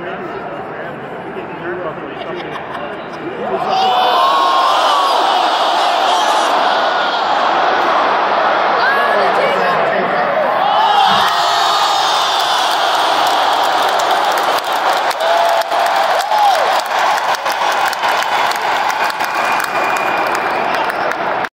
maybe it's